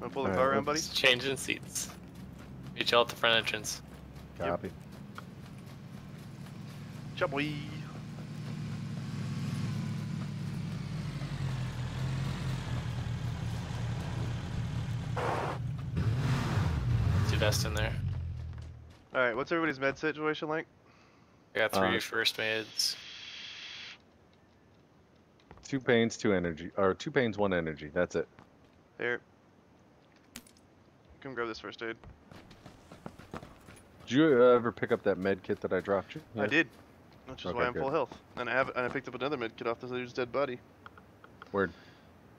Wanna pull the Alright, car around, buddy? let's- Changing seats. Meet y'all at the front entrance. Copy. Chubby. Two vests in there. Alright, what's everybody's med situation like? I got three Uh, first maids. Two pains, two energy, or two pains, one energy. That's it. Here. Come grab this first aid. Did you uh, ever pick up that med kit that I dropped you? I did. Which is Okay, why I'm good. full health. And I have and I picked up another med kit off this dude's dead body. Word.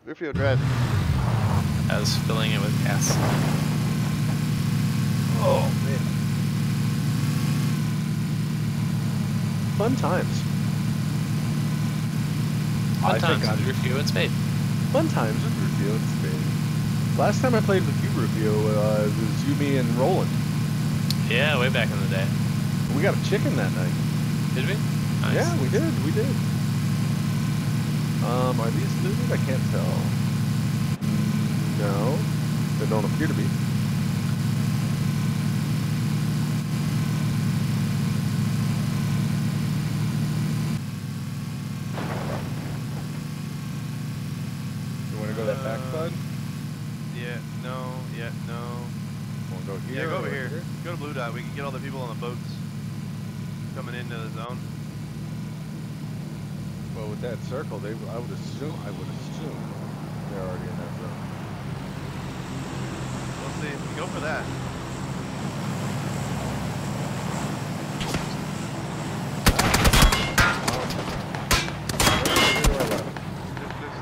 Rufio Dread. I was filling it with gas. Oh man. Fun times. Fun I times I'm- with Rufio and Spade. Fun times with Rufio and Spade. Last time I played with you, Rufio, uh, it was you, me, and Roland. Yeah, way back in the day. We got a chicken that night. Did we? Nice. Yeah, we did. We did. Um, are these looted? I can't tell. No, they don't appear to be. You want to go that back Uh, side? Yeah, no, yeah, no. Want to go here? Yeah, go or over here. Go to Blue Dot. We can get all the people on the boats coming into the zone. Well, with that circle, they I would assume I would assume they're already in that zone. We'll see. We Go for that. Just, just,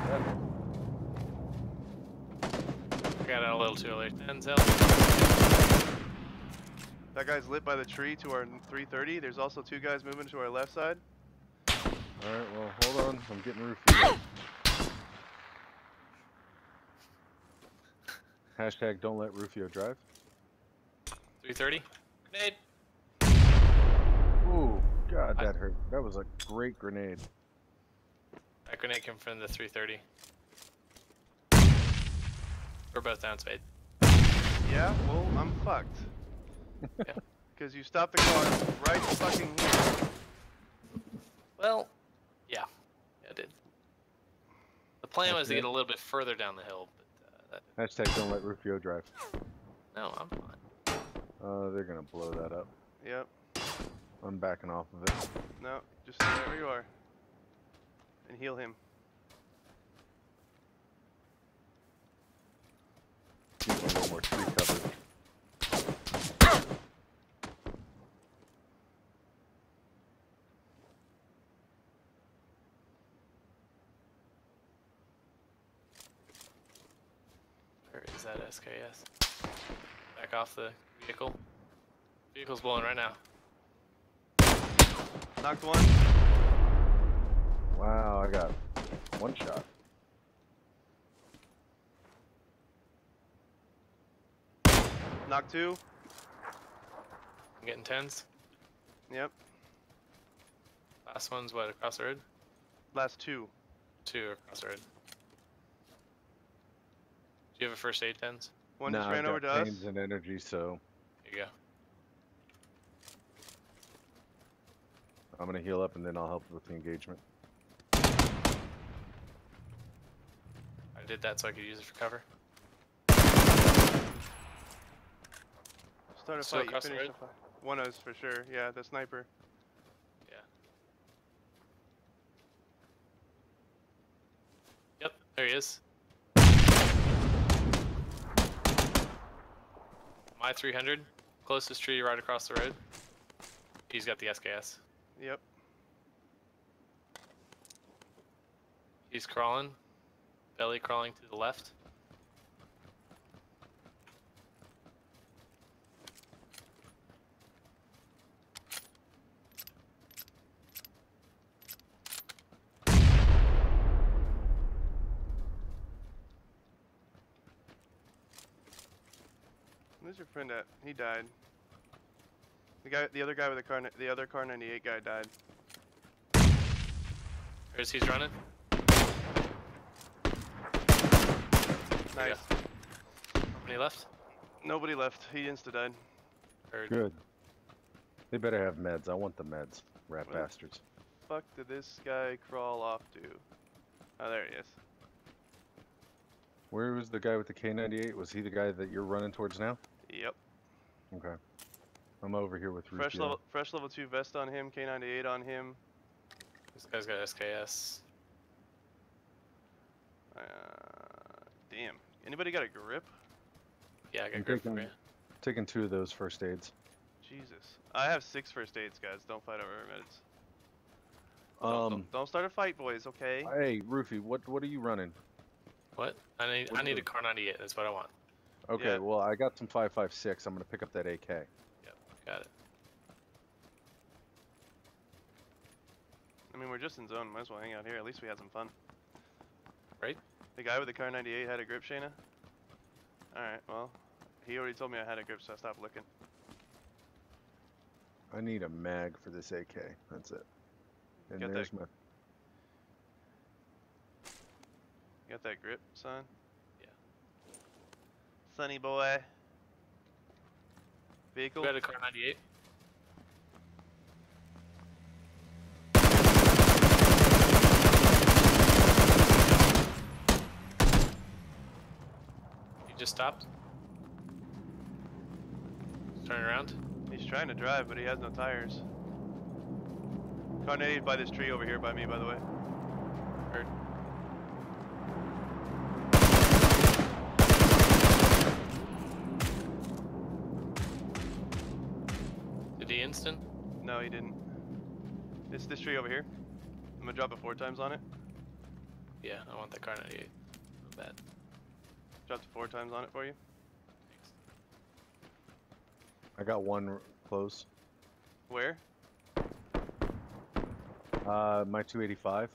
Got out a little too early. Denzel. That guy's lit by the tree to our 330. There's also two guys moving to our left side. Alright, well, hold on. I'm getting Rufio. Hashtag don't let Rufio drive. 330. Grenade. Ooh, God, I- that hurt. That was a great grenade. That grenade came from the 330. We're both down, Spade. Yeah, well, I'm fucked. Yeah. Because you stopped the car right fucking here. Well, yeah. Yeah, I did. The plan was to Okay. get a little bit further down the hill, but uh, that, Hashtag don't let Rufio drive. no, I'm fine. Uh, they're gonna blow that up. Yep. I'm backing off of it. No, just stay where you are. And heal him. Keep a more tree cover. Where is that SKS? Back off the vehicle. Vehicle's blowing right now. Knocked one. Wow, I got one shot. Knocked two. I'm getting tens. Yep. Last one's what, across the road? Last two. Two across the road. Do you have a first aid tens? One Nah, just I've ran over to got us. pains and energy, so Here you go. I'm gonna heal up and then I'll help with the engagement. I did that so I could use it for cover. Start a Still fight. You across the finish the fight. One is for sure. Yeah, the sniper. Yeah. Yep, there he is. My 300, closest tree right across the road. He's got the SKS. Yep. He's crawling, belly crawling to the left. Where's your friend at? He died. The guy, the other guy with the car, the other Kar98 guy died. There's he's running. Nice. Yeah. Any left? Nobody left. He insta died. Heard. Good. They better have meds. I want the meds. Rat Well- bastards. Fuck did this guy crawl off to? Oh, there he is. Where was the guy with the K98? Was he the guy that you're running towards now? Yep. Okay. I'm over here with Fresh Rufio. level, fresh level two vest on him. K98 on him. This guy's got SKS. Uh, damn. Anybody got a grip? Yeah, I got I'm grip for taking- you. Taking two of those first aids. Jesus. I have six first aids, guys. Don't fight over meds. Don't- don't- Um, don't start a fight, boys. Okay. hey, Rufy, what what are you running? What? I need What I need do- a Kar98. That's what I want. Okay, Yeah. well, I got some 556. I'm gonna pick up that AK. Yep, got it. I mean, we're just in zone. Might as well hang out here. At least we had some fun. Right. The guy with the Kar98 had a grip, Shayna? Alright, well, he already told me I had a grip, so I stopped looking. I need a mag for this AK. That's it. And Got that- there's my. You got that grip, son? Sunny boy. Vehicle? A Kar98. You just stopped? Turn around. He's trying to drive, but he has no tires. Kar98 by this tree over here by me, by the way. Instant? No, he didn't. It's this tree over here. I'm gonna drop it four times on it. Yeah, I want that Kar98. Not bad. Dropped it four times on it for you. Thanks. I got one close. Where? Uh, my 285.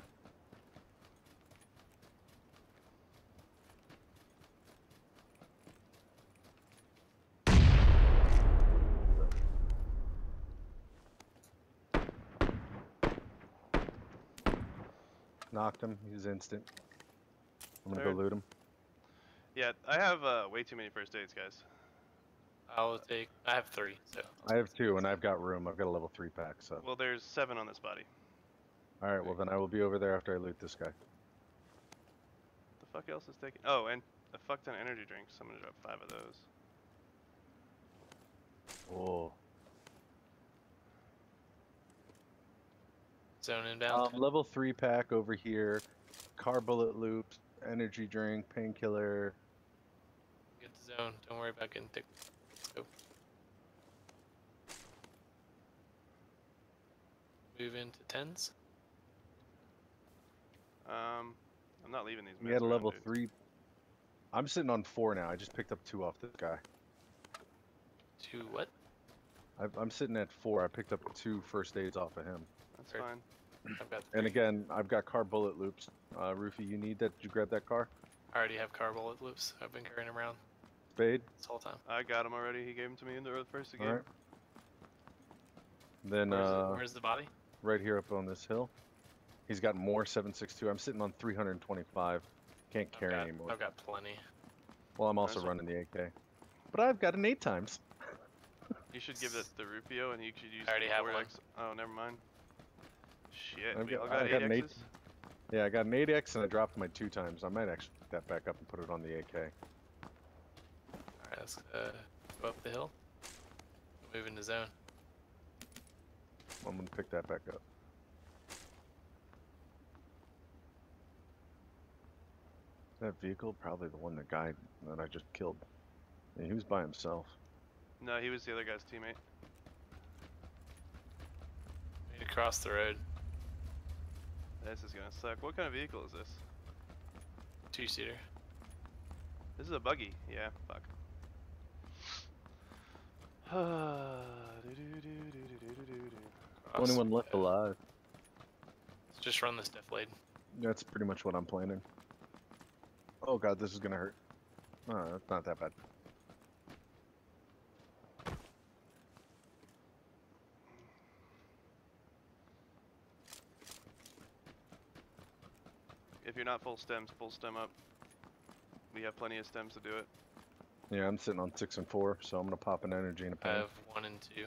Knocked him. He's instant. I'm gonna Third. go loot him. Yeah, I have uh, way too many first aids, guys. I'll take. I have three, so. I have two, and I've got room. I've got a level three pack. So, Well, there's seven on this body. all right. Well, then I will be over there after I loot this guy. The fuck else is taking? Oh, and a fuck ton of energy drinks. I'm gonna drop five of those. Oh. Zone inbound. Um, level three pack over here. Car bullet loops, energy drink, painkiller. Get the zone. Don't worry about getting thick. Let's go. Move into tens. Um, I'm not leaving these. We had a level dude. three. I'm sitting on four now. I just picked up two off this guy. Two what? i I'm sitting at four. I picked up two first aids off of him. That's Heard. fine. I've got And again, I've got car bullet loops. Uh, Roofy, you need that? Did you grab that car? I already have car bullet loops. I've been carrying 'em around Spade? this whole time. I got him already. He gave them to me in the first game. Alright. Then, Where's, uh, the, where's the body? right here up on this hill. He's got more 762. I'm sitting on 325. Can't I've carry got, anymore. I've got plenty. Well, I'm also running the AK. But I've got an eight times. You should give it to Rufio, and you should use. I already have 4X. Oh, never mind. Shit, I've we got- all got I got an 8Xs? Yeah, I got an 8x and I dropped my two times. I might actually pick that back up and put it on the AK. Alright, let's uh, go up the hill. Move into zone. I'm gonna pick that back up. That vehicle, probably the one the guy that I just killed. Yeah, he was by himself. No, he was the other guy's teammate. Need to cross the road. This is gonna suck. What kind of vehicle is this? Two seater. This is a buggy. Yeah, fuck. Cross. Only one left alive. Let's just run this defilade. That's pretty much what I'm planning. Oh god, this is gonna hurt. No, that's not that bad. If you're not full stems, full stem up. We have plenty of stems to do it. Yeah, I'm sitting on six and four, so I'm gonna pop an energy in a pan. I have one and two.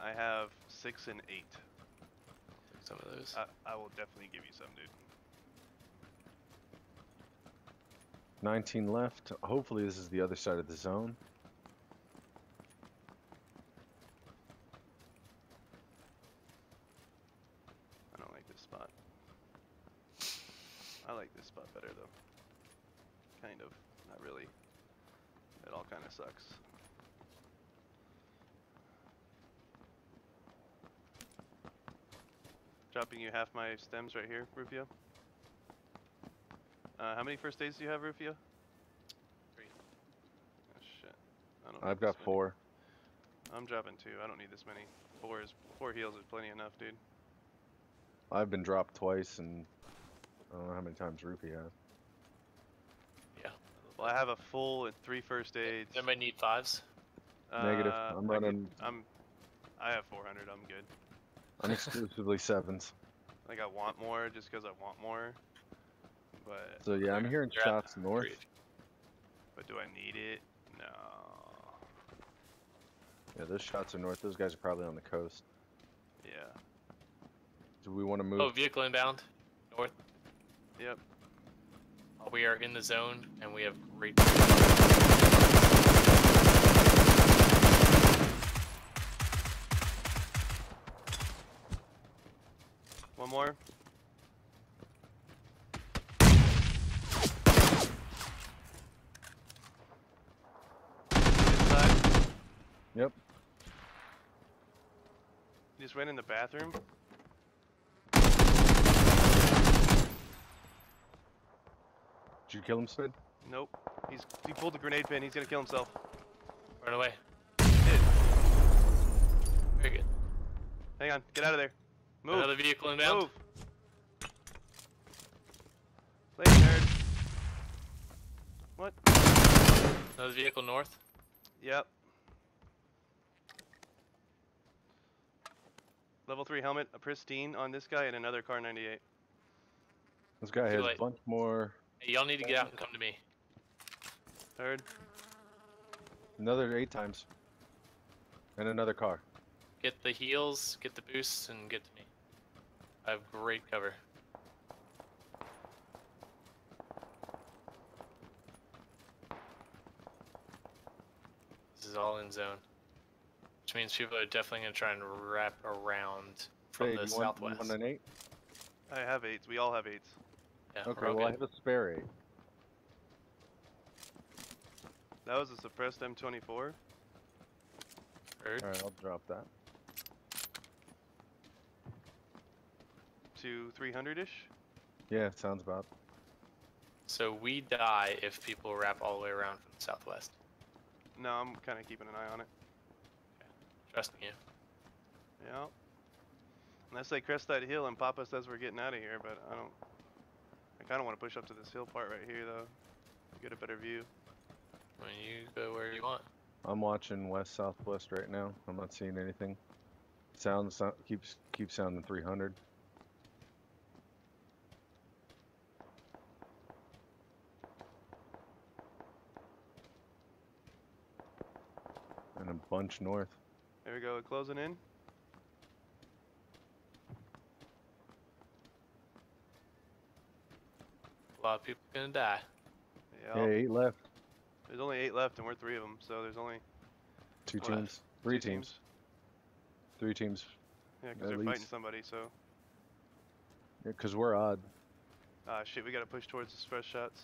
I have six and eight. Take some of those. I, I will definitely give you some, dude. 19 left. Hopefully this is the other side of the zone. I don't like this spot. I like this spot better though. Kind of. Not really. It all kind of sucks. Dropping you half my stems right here, Rufio. Uh, how many first aids do you have, Rufio? Three. Oh shit. I don't need I've got four. I'm dropping two. I don't need this many. Four is four heals is plenty enough, dude. I've been dropped twice, and I don't know how many times Rupee has. Yeah. Well, I have a full and three first aids. Does anybody need fives? Negative. Uh, I'm running- I'm. I have 400. I'm good. I'm exclusively sevens. Like I want more just because I want more. But So yeah, I'm They're- hearing they're at shots north. three. but do I need it? No. Yeah, those shots are north. Those guys are probably on the coast. Yeah. Do we want to move? Oh, vehicle inbound. North. Yep. We are in the zone and we have great. One more. Inside. Yep. He just went in the bathroom. Did you kill him, Spid? Nope. He's he pulled the grenade pin. He's gonna kill himself. Run away. Hit. Very good. Hang on. Get out of there. Move. Another vehicle inbound. Move. Play nerd. What? Another vehicle north. Yep. Level 3 helmet, a pristine on this guy, and another Kar98. This guy Too has late. a bunch more. Hey, y'all need to get out and come to me. Third. Another eight times. And another car. Get the heals, get the boosts, and get to me. I have great cover. This is all in zone. Which means people are definitely going to try and wrap around from hey, the you want, you southwest. want an eight? I have eights. We all have eights. Yeah, Okay, well I have a spare eight. That was a suppressed M24. Alright, I'll drop that. to 300-ish. Yeah, sounds about. So we die if people wrap all the way around from the southwest. No, I'm kind of keeping an eye on it. Trusting you. Yeah. Unless they crest that hill and Papa says we're getting out of here, but I don't. I kind of want to push up to this hill part right here though. Get a better view. When you go where you want. I'm watching west southwest right now. I'm not seeing anything. Sounds sound, keeps keeps sounding 300. And a bunch north. There we go, We're closing in. Lot of people gonna die. Yeah. Hey, eight left. There's only eight left, and we're three of them, so there's only Two Left. teams. Three two teams. Three teams. Yeah, because they're fighting somebody. So, Yeah, cause we're odd. ah, shit, we gotta push towards the fresh shots.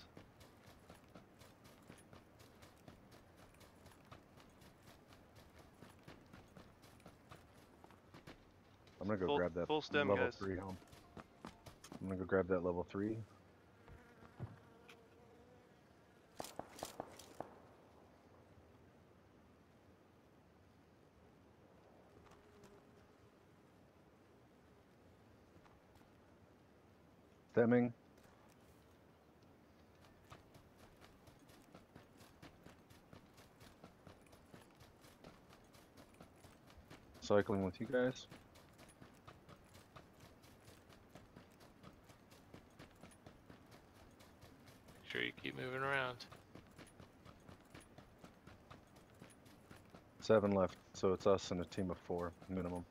I'm gonna go Full- grab that full stem, level guys. three home. I'm gonna go grab that level three. Stemming. Cycling with you guys. Make sure you keep moving around. Seven left, so it's us and a team of four minimum.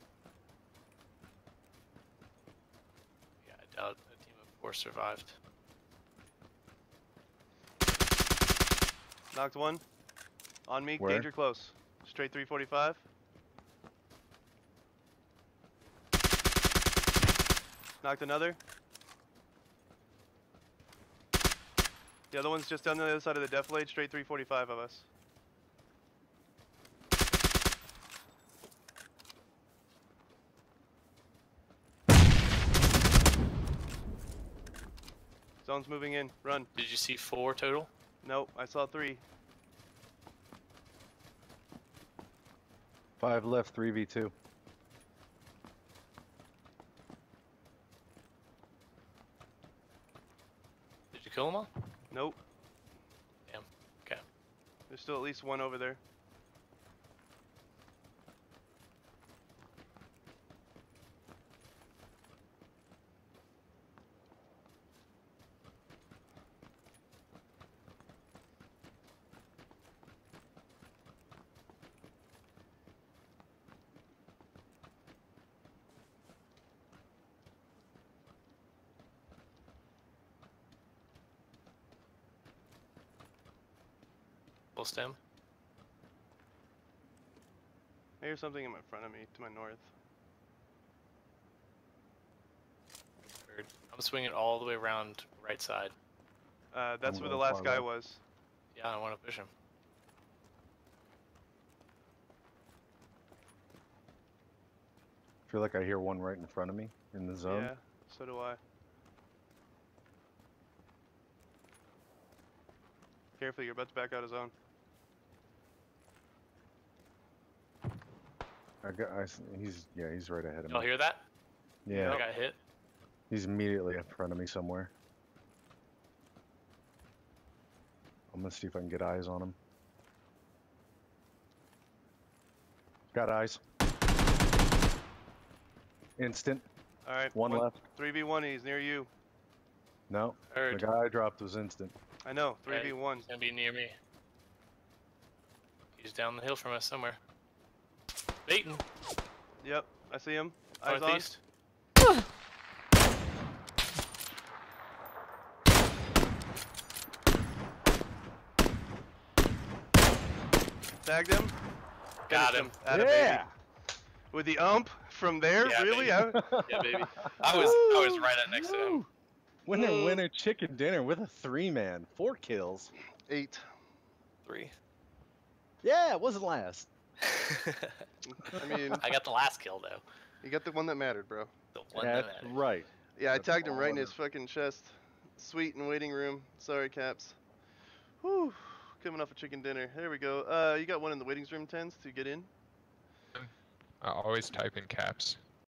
Yeah, I doubt a team of four survived. Knocked one. On me, Where? danger close. Straight 345. Knocked another. The other one's just down the other side of the defilade, straight 345 of us. Zone's moving in. Run. Did you see four total? Nope, I saw three. Five left, three v two. Did you kill them all? Nope. Damn. Okay. There's still at least one over there. Full stem. I hear something in my front of me, to my north. I'm swinging all the way around right side. Uh, that's where the last guy left. was. Yeah, I want to push him. feel like I hear one right in front of me in the zone. Yeah, so do I. Careful, you're about to back out of zone. I got, I s he's yeah, he's right ahead of Y'all me. hear that? Yeah, I got hit. he's immediately in front of me somewhere. I'm gonna see if I can get eyes on him. Got eyes. Instant. Alright, One left. 3v1, he's near you. No, the guy I dropped was instant. I know, 3v1. He's gonna be near me. He's down the hill from us somewhere. Baiting. Yep, I see him. Eyes on. Northeast. Tagged him. Got Finished him. Atta baby. With the ump from there? Yeah, really? baby. I- Yeah, baby. I was I was right at next to him. Woo! Winner, Mm. winner, chicken dinner with a three man, four kills. Eight. Three. Yeah, it wasn't last. I mean, I got the last kill though. you got the one that mattered, bro. The one that mattered. right. Yeah, I tagged him right in I his fucking chest. Sweet and waiting room. Sorry, Caps. Whew. Coming off a chicken dinner. There we go. Uh, you got one in the waiting room, Tens, to get in? I always type in caps.